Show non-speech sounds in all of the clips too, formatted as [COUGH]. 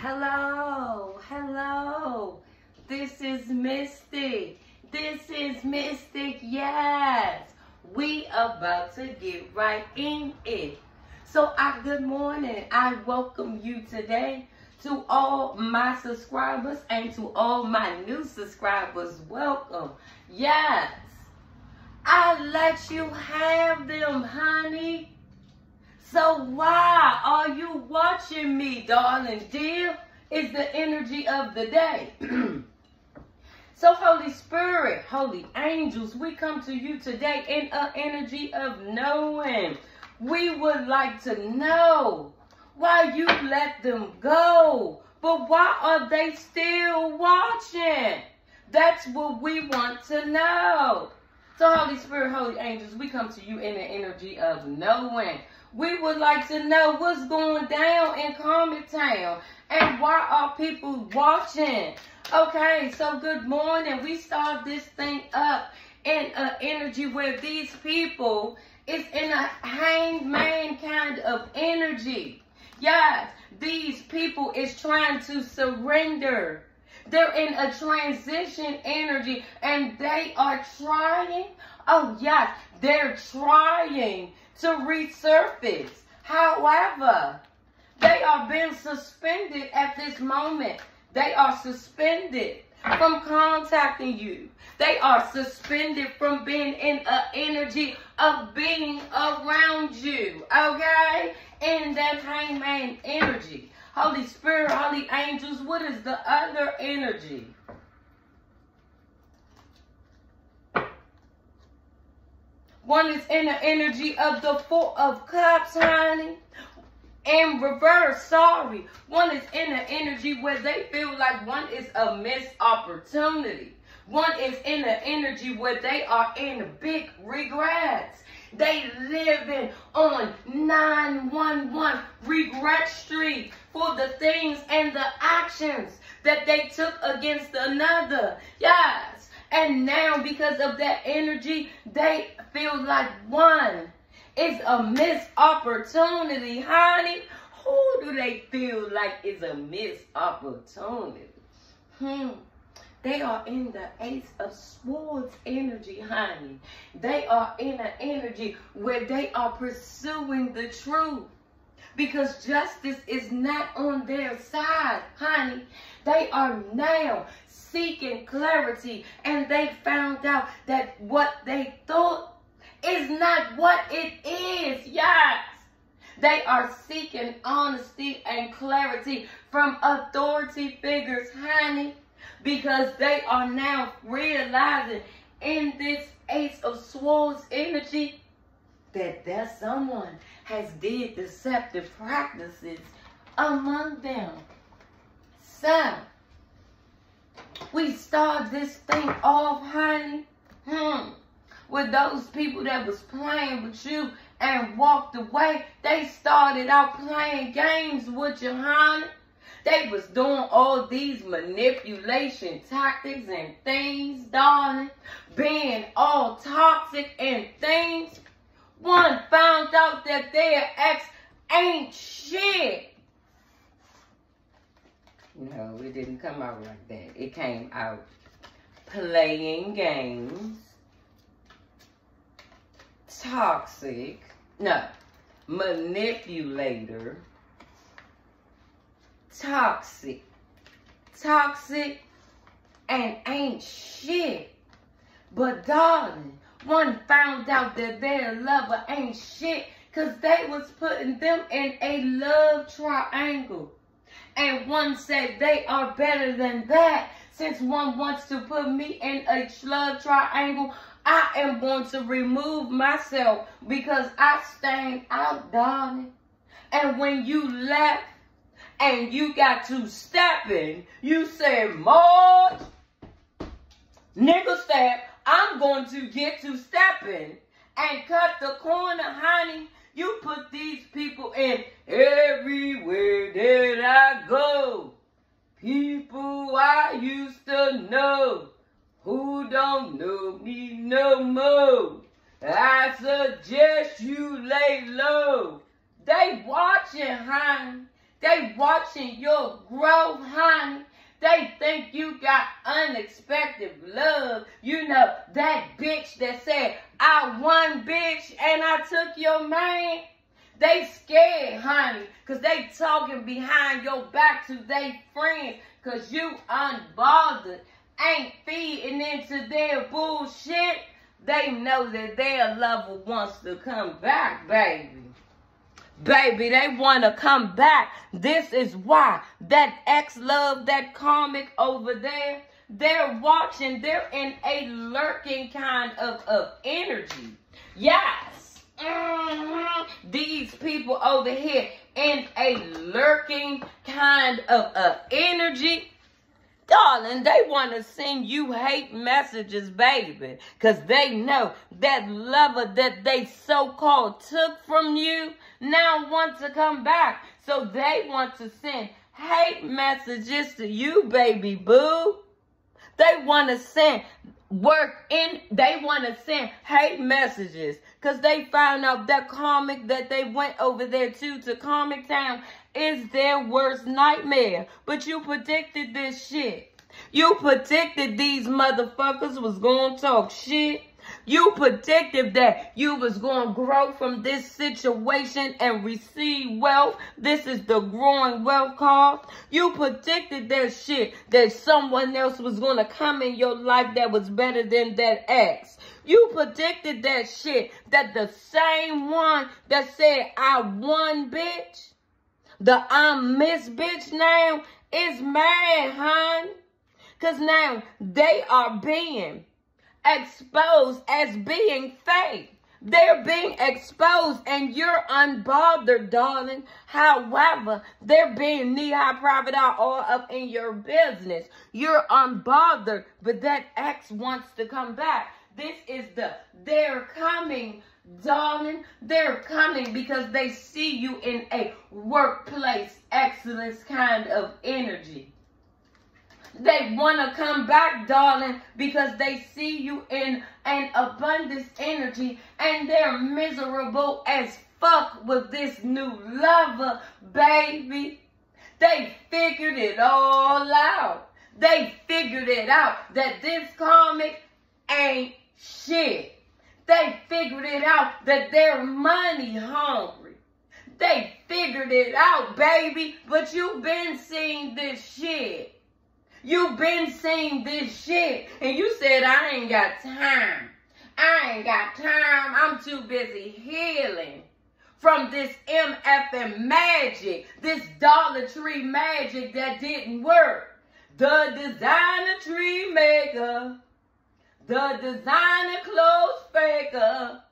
Hello, hello. This is Mystic. This is Mystic, yes. We about to get right in it. So, I good morning. I welcome you today to all my subscribers and to all my new subscribers. Welcome. Yes. I let you have them, honey. So why are you watching me, darling dear? Is the energy of the day. [CLEARS THROAT] so Holy Spirit, Holy Angels, we come to you today in an energy of knowing. We would like to know why you let them go. But why are they still watching? That's what we want to know. So Holy Spirit, Holy Angels, we come to you in the energy of knowing. We would like to know what's going down in Comet Town and why are people watching? Okay, so good morning. We start this thing up in an energy where these people is in a hangman kind of energy. Yes, these people is trying to surrender. They're in a transition energy and they are trying. Oh, yes, they're trying to resurface. However, they are being suspended at this moment. They are suspended from contacting you. They are suspended from being in an energy of being around you. Okay? In that hangman energy. Holy Spirit, Holy Angels, what is the other energy? One is in the energy of the Four of Cups, honey. In reverse, sorry. One is in the energy where they feel like one is a missed opportunity. One is in the energy where they are in big regrets. They living on 911 Regret Street for the things and the actions that they took against another. Yes. And now, because of that energy, they feel like one It's a missed opportunity, honey. Who do they feel like is a missed opportunity? Hmm. They are in the Ace of Swords energy, honey. They are in an energy where they are pursuing the truth. Because justice is not on their side, honey. They are now seeking clarity and they found out that what they thought is not what it is. Yes. They are seeking honesty and clarity from authority figures, honey, because they are now realizing in this Ace of Swords energy that that someone has did deceptive practices among them. So, we start this thing off, honey. Hmm. With those people that was playing with you and walked away, they started out playing games with you, honey. They was doing all these manipulation tactics and things, darling. Being all toxic and things. One found out that their ex ain't shit. No, it didn't come out like that. It came out playing games, toxic, no, manipulator, toxic, toxic, and ain't shit. But darling, one found out that their lover ain't shit because they was putting them in a love triangle. And one said they are better than that. Since one wants to put me in a love triangle, I am going to remove myself because I stand out, darling. And when you left and you got to stepping, you said, Marge, nigga step, I'm going to get to stepping and cut the corner, honey. You put these people in everywhere that I go. People I used to know who don't know me no more. I suggest you lay low. They watching, honey. They watching your growth, honey. They think you got unexpected love. You know, that bitch that said, I won, bitch, and I took your man. They scared, honey, because they talking behind your back to their friends because you unbothered, ain't feeding into their bullshit. They know that their lover wants to come back, baby. Baby, they want to come back. This is why that ex love, that karmic over there, they're watching. They're in a lurking kind of, of energy. Yes. Mm-hmm. These people over here in a lurking kind of, of energy. Darling, they want to send you hate messages, baby. Because they know that lover that they so-called took from you now want to come back. So they want to send hate messages to you, baby boo. They want to send work in, they want to send hate messages because they found out that karmic that they went over there to, to Comic Town, is their worst nightmare. But you predicted this shit. You predicted these motherfuckers was to talk shit. You predicted that you was going to grow from this situation and receive wealth. This is the growing wealth card. You predicted that shit that someone else was going to come in your life that was better than that ex. You predicted that shit that the same one that said, I won, bitch, the I'm miss bitch now is mad, hon. Because now they are being exposed as being fake. They're being exposed and you're unbothered, darling. However, they're being knee-high private eye all up in your business. You're unbothered, but that ex wants to come back. This is the they're coming, darling. They're coming because they see you in a workplace excellence kind of energy. They want to come back, darling, because they see you in an abundance energy and they're miserable as fuck with this new lover, baby. They figured it all out. They figured it out that this karmic ain't shit. They figured it out that they're money hungry. They figured it out, baby, but you've been seeing this shit. You've been saying this shit and you said I ain't got time. I ain't got time. I'm too busy healing from this MFM magic, this Dollar Tree magic that didn't work. The designer tree maker, the designer clothes faker,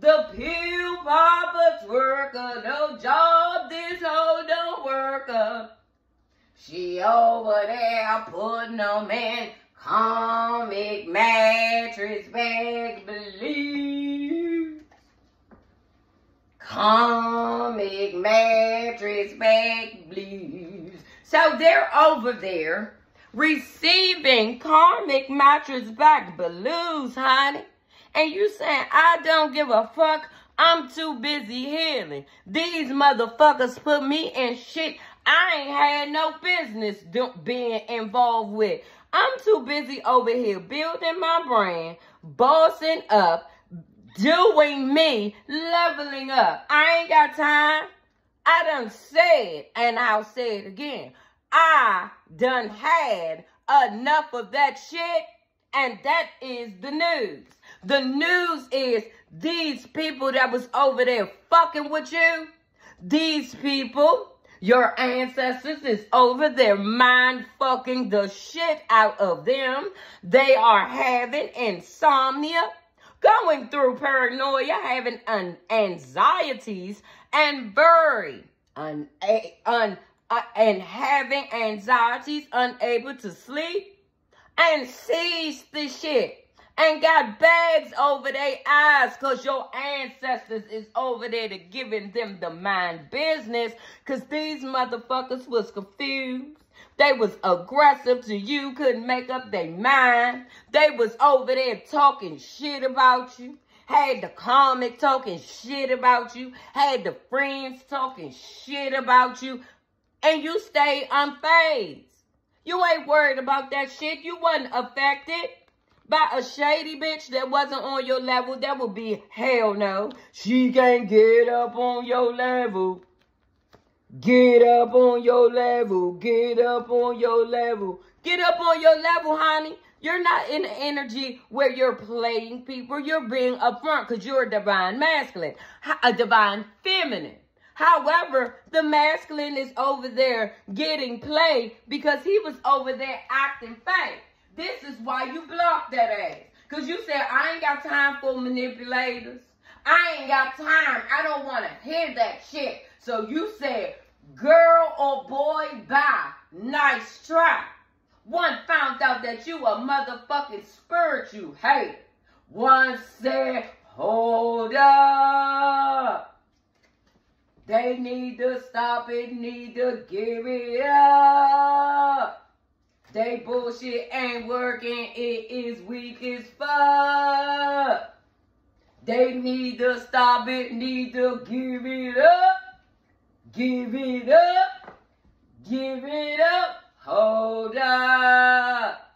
the pill popper twerker, no job, this hoe don't work. She over there putting them in karmic mattress bag blues. Karmic mattress bag blues. So they're over there receiving karmic mattress bag blues, honey. And you saying, I don't give a fuck. I'm too busy healing. These motherfuckers put me in shit I ain't had no business being involved with. I'm too busy over here building my brand, bossing up, doing me, leveling up. I ain't got time. I done said, and I'll say it again, I done had enough of that shit, and that is the news. The news is these people that was over there fucking with you, these people your ancestors is over there mind fucking the shit out of them. They are having insomnia, going through paranoia, having an anxieties, and very un, un, uh, and having anxieties, unable to sleep, and sees the shit and got bags over their eyes because your ancestors is over there to giving them the mind business because these motherfuckers was confused. They was aggressive to you, couldn't make up their mind. They was over there talking shit about you. Had the karmic talking shit about you. Had the friends talking shit about you. and you stay unfazed. You ain't worried about that shit. You wasn't affected by a shady bitch that wasn't on your level. That would be hell no. She can't get up on your level. Get up on your level. Get up on your level. Get up on your level, honey. You're not in the energy where you're playing people. You're being upfront because you're a divine masculine, a divine feminine. However, the masculine is over there getting played because he was over there acting fake. This is why you blocked that ass. Because you said, I ain't got time for manipulators. I ain't got time. I don't want to hear that shit. So you said, girl or boy, bye. Nice try. One found out that you a motherfucking spiritual hater. One said, hold up. They need to stop it, need to give it up. They bullshit ain't working, it is weak as fuck. They need to stop it, need to give it up. Give it up, give it up. Hold up.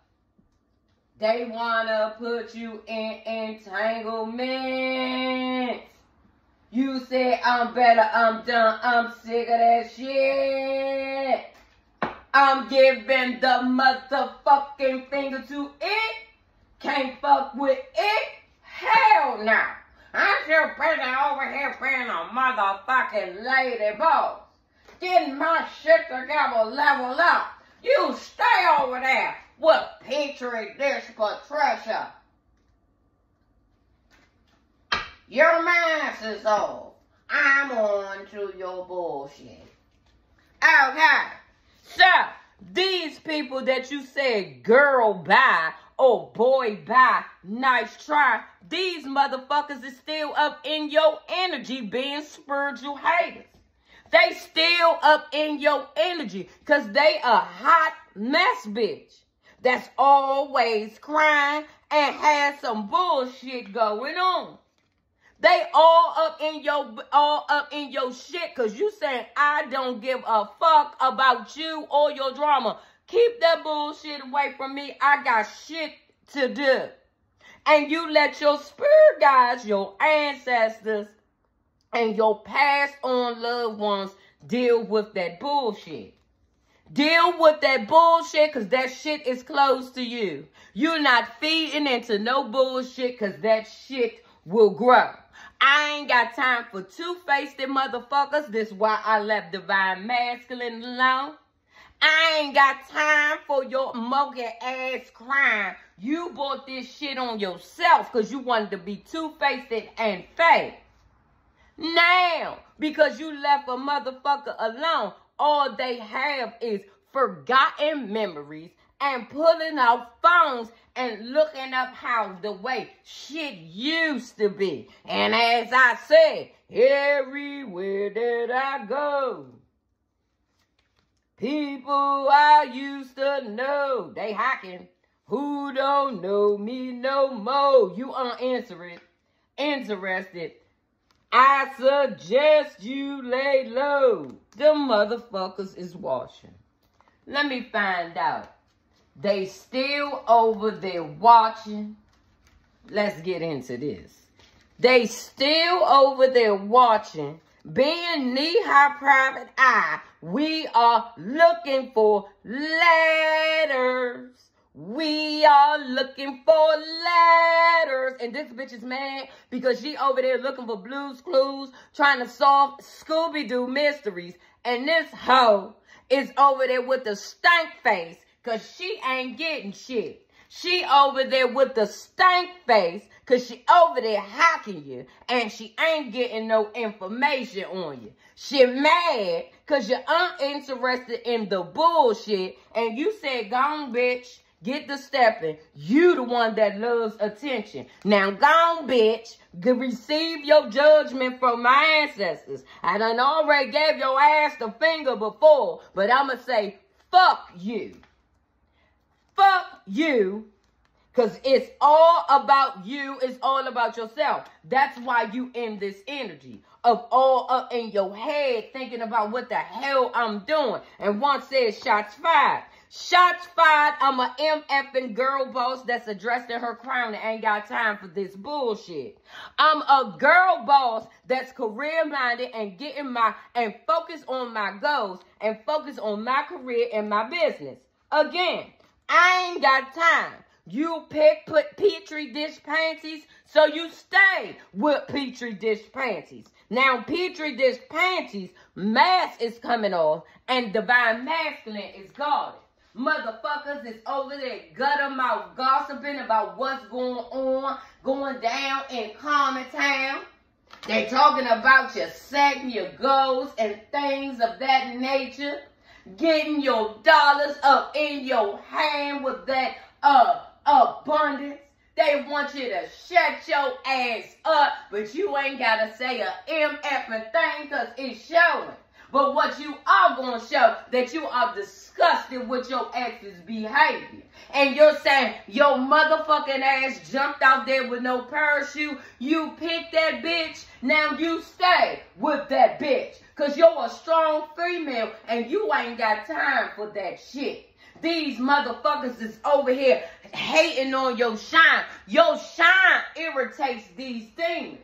They wanna put you in entanglement. You say I'm better, I'm done, I'm sick of that shit. I'm giving the motherfucking finger to it. Can't fuck with it. Hell no. I'm still busy over here being a motherfucking lady boss. Getting my shit together, level up. You stay over there with Petri Dish Patricia. Your mask is off. I'm on to your bullshit. Okay. So, these people that you said, girl, bye, oh, boy, bye, nice try, these motherfuckers is still up in your energy being spiritual haters. They still up in your energy because they a hot mess bitch that's always crying and has some bullshit going on. They all up in your all up in your shit because you saying I don't give a fuck about you or your drama. Keep that bullshit away from me. I got shit to do. And you let your spirit guides, your ancestors, and your past on loved ones deal with that bullshit. Deal with that bullshit because that shit is close to you. You're not feeding into no bullshit because that shit will grow. I ain't got time for two-faced motherfuckers. This why I left Divine Masculine alone. I ain't got time for your monkey ass crime. You bought this shit on yourself because you wanted to be two-faced and fake. Now, because you left a motherfucker alone, all they have is forgotten memories and pulling out phones and looking up how the way shit used to be. And as I said, everywhere that I go, people I used to know, they hacking. Who don't know me no more? You unanswered, interested. I suggest you lay low. The motherfuckers is washing. Let me find out. They still over there watching. Let's get into this. They still over there watching. Being knee-high private eye, we are looking for letters. We are looking for letters. And this bitch is mad because she over there looking for blues clues, trying to solve Scooby-Doo mysteries. And this hoe is over there with the stank face because she ain't getting shit. She over there with the stank face because she over there hacking you and she ain't getting no information on you. She mad because you're uninterested in the bullshit and you said, gone bitch, get the stepping. You the one that loves attention. Now gone bitch, receive your judgment from my ancestors. I done already gave your ass the finger before, but I'ma say, fuck you fuck you. Because it's all about you. It's all about yourself. That's why you in this energy of all up in your head thinking about what the hell I'm doing. And one says shots fired. Shots fired. I'm a MFing girl boss that's addressing her crown and ain't got time for this bullshit. I'm a girl boss that's career minded and getting my and focus on my goals and focus on my career and my business. Again, I ain't got time. You pick put petri dish panties, so you stay with petri dish panties. Now petri dish panties, mask is coming off, and divine masculine is guarded. Motherfuckers is over there gutter mouth gossiping about what's going on, going down in Common Town. They talking about your setting your goals and things of that nature. Getting your dollars up in your hand with that uh abundance. They want you to shut your ass up, but you ain't got to say a MF thing because it's showing. But what you are going to show that you are disgusted with your ex's behavior. And you're saying your motherfucking ass jumped out there with no parachute. You picked that bitch. Now you stay with that bitch. Because you're a strong female and you ain't got time for that shit. These motherfuckers is over here hating on your shine. Your shine irritates these things.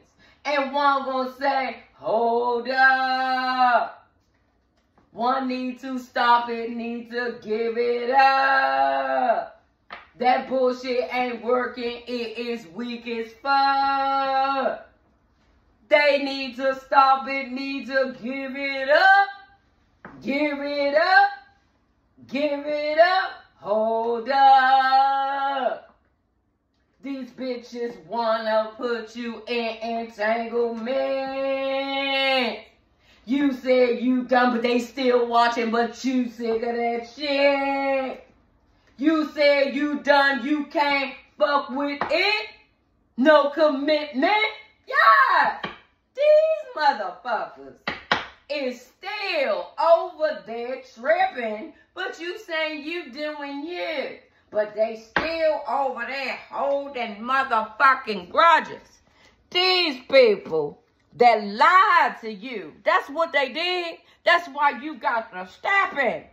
And one gonna say, hold up. One need to stop it, need to give it up. That bullshit ain't working, it is weak as fuck. They need to stop it, need to give it up. Give it up. Give it up. Hold up. These bitches wanna put you in entanglement. You said you done, but they still watching, but you sick of that shit. You said you done, you can't fuck with it. No commitment. Yeah. These motherfuckers is still over there tripping, but you saying you doing you. But they still over there holding motherfucking grudges. These people that lied to you, that's what they did. That's why you got to step in.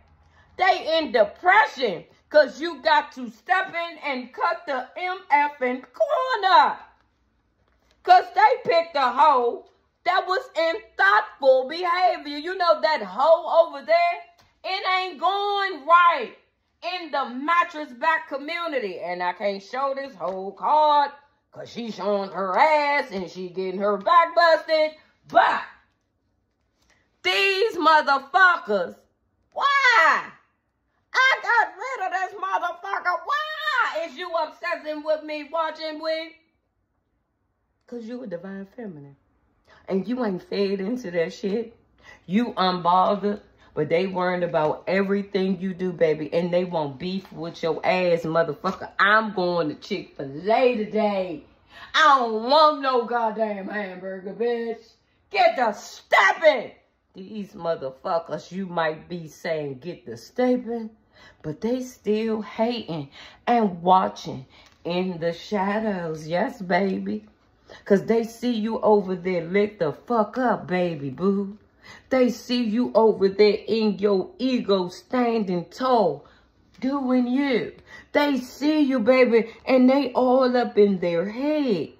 They in depression because you got to step in and cut the MF in corner. Because they picked a hole that was in thoughtful behavior. You know that hoe over there? It ain't going right in the mattress back community. And I can't show this whole card because she's showing her ass and she getting her back busted. But these motherfuckers, why? I got rid of this motherfucker. Why is you obsessing with me, watching with? Because you a divine feminine and you ain't fed into that shit. You unbothered, but they worried about everything you do, baby, and they want beef with your ass, motherfucker. I'm going to Chick-fil-A today. I don't want no goddamn hamburger, bitch. Get the stepping. These motherfuckers, you might be saying get the stepping, but they still hating and watching in the shadows. Yes, baby. Because they see you over there lit the fuck up, baby boo. They see you over there in your ego standing tall, doing you. They see you, baby, and they all up in their head.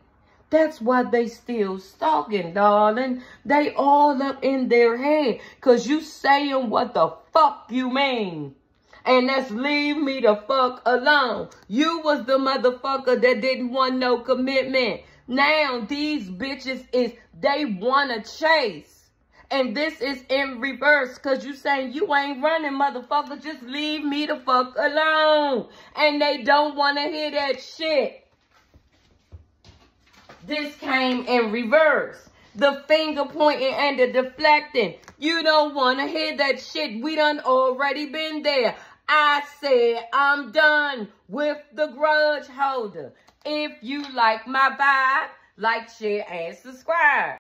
That's why they still stalking, darling. They all up in their head. Because you saying what the fuck you mean. And that's leave me the fuck alone. You was the motherfucker that didn't want no commitment. Now these bitches is, they want to chase. And this is in reverse because you saying you ain't running, motherfucker. Just leave me the fuck alone. And they don't want to hear that shit. This came in reverse. The finger pointing and the deflecting. You don't want to hear that shit. We done already been there. I said I'm done with the grudge holder. If you like my vibe, like, share, and subscribe.